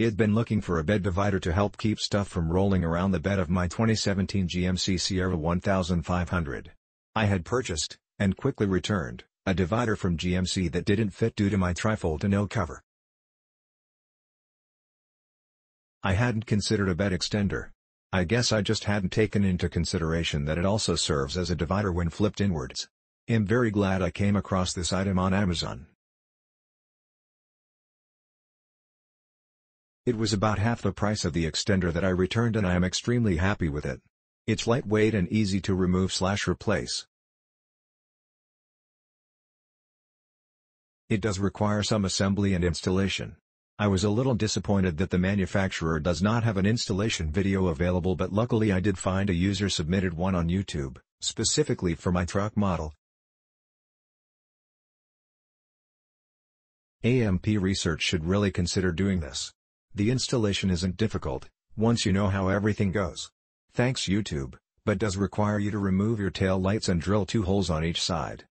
I'd been looking for a bed divider to help keep stuff from rolling around the bed of my 2017 GMC Sierra 1500. I had purchased, and quickly returned, a divider from GMC that didn't fit due to my trifold tonneau cover. I hadn't considered a bed extender. I guess I just hadn't taken into consideration that it also serves as a divider when flipped inwards. I'm very glad I came across this item on Amazon. It was about half the price of the extender that I returned and I am extremely happy with it. It's lightweight and easy to remove slash replace. It does require some assembly and installation. I was a little disappointed that the manufacturer does not have an installation video available but luckily I did find a user submitted one on YouTube, specifically for my truck model. AMP Research should really consider doing this. The installation isn't difficult, once you know how everything goes. Thanks YouTube, but does require you to remove your tail lights and drill two holes on each side.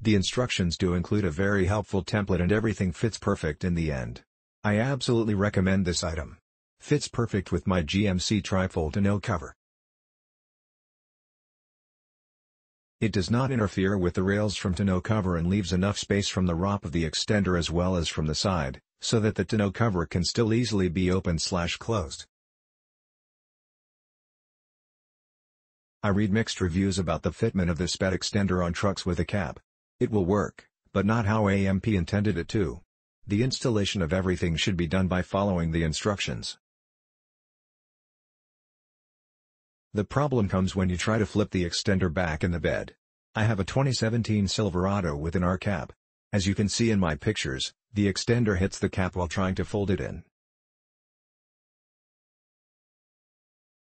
The instructions do include a very helpful template and everything fits perfect in the end. I absolutely recommend this item. Fits perfect with my GMC trifold tonneau cover. It does not interfere with the rails from tonneau cover and leaves enough space from the ROP of the extender as well as from the side, so that the tonneau cover can still easily be opened slash closed. I read mixed reviews about the fitment of this bed extender on trucks with a cab. It will work, but not how AMP intended it to. The installation of everything should be done by following the instructions. The problem comes when you try to flip the extender back in the bed. I have a 2017 Silverado with an R-cap. As you can see in my pictures, the extender hits the cap while trying to fold it in.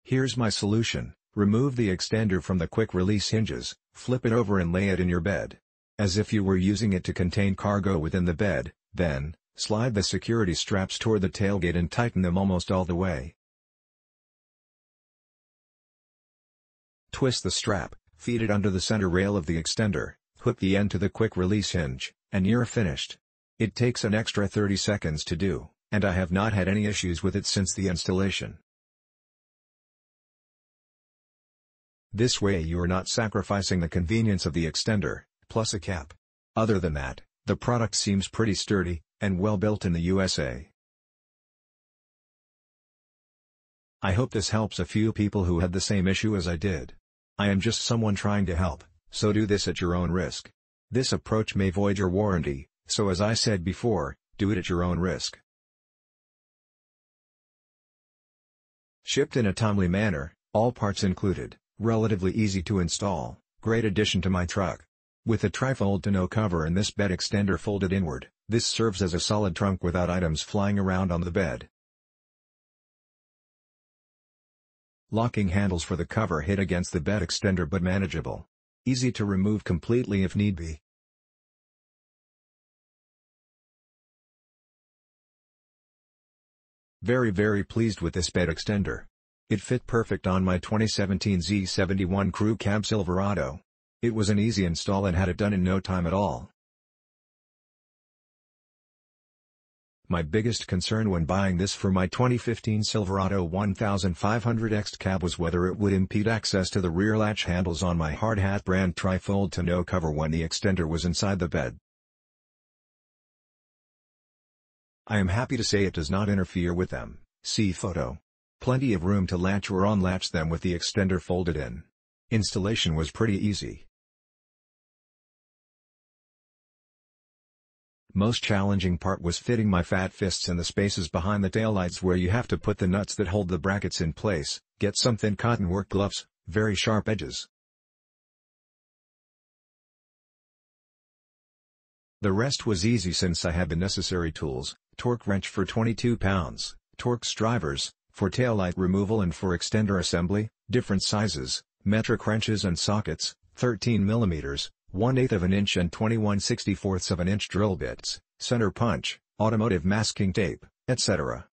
Here's my solution, remove the extender from the quick release hinges, flip it over and lay it in your bed. As if you were using it to contain cargo within the bed, then, slide the security straps toward the tailgate and tighten them almost all the way. Twist the strap, feed it under the center rail of the extender, hook the end to the quick release hinge, and you're finished. It takes an extra 30 seconds to do, and I have not had any issues with it since the installation. This way you are not sacrificing the convenience of the extender, plus a cap. Other than that, the product seems pretty sturdy, and well built in the USA. I hope this helps a few people who had the same issue as I did. I am just someone trying to help, so do this at your own risk. This approach may void your warranty, so as I said before, do it at your own risk. Shipped in a timely manner, all parts included, relatively easy to install, great addition to my truck. With a trifold tonneau cover and this bed extender folded inward, this serves as a solid trunk without items flying around on the bed. Locking handles for the cover hit against the bed extender but manageable. Easy to remove completely if need be. Very very pleased with this bed extender. It fit perfect on my 2017 Z71 Crew Cab Silverado. It was an easy install and had it done in no time at all. My biggest concern when buying this for my 2015 Silverado 1500 X cab was whether it would impede access to the rear latch handles on my hard hat brand trifold tonneau cover when the extender was inside the bed. I am happy to say it does not interfere with them, see photo. Plenty of room to latch or unlatch them with the extender folded in. Installation was pretty easy. Most challenging part was fitting my fat fists in the spaces behind the taillights where you have to put the nuts that hold the brackets in place, get some thin cotton work gloves, very sharp edges. The rest was easy since I had the necessary tools, torque wrench for 22 pounds, Torx drivers, for taillight removal and for extender assembly, different sizes, metric wrenches and sockets, 13 mm, 1 8 of an inch and 21 64 of an inch drill bits, center punch, automotive masking tape, etc.